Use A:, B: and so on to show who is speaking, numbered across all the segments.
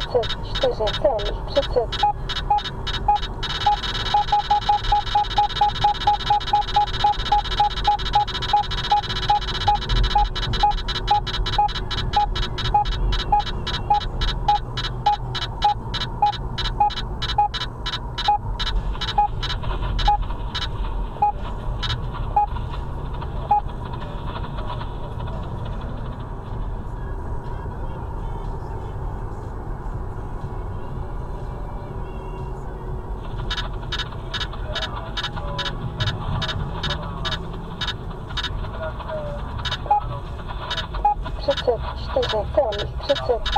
A: przecież to, że ten, przecież... przyczyt, sztywy, ten, przyczyt.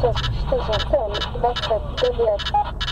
A: 6, 4, 7, 29.